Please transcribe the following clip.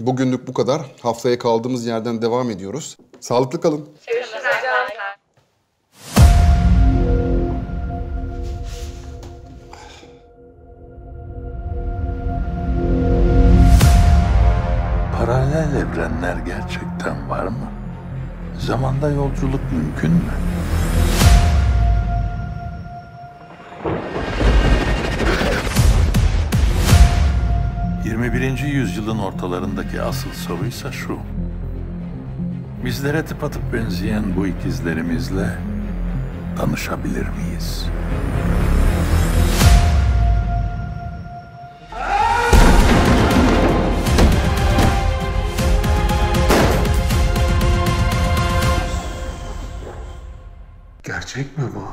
Bugünlük bu kadar. Haftaya kaldığımız yerden devam ediyoruz. Sağlıklı kalın. Paralel evrenler gerçekten var mı? Zamanda yolculuk mümkün mü? ...21. yüzyılın ortalarındaki asıl soruysa şu... ...bizlere tıpatıp benzeyen bu ikizlerimizle... ...tanışabilir miyiz? Gerçek mi bu?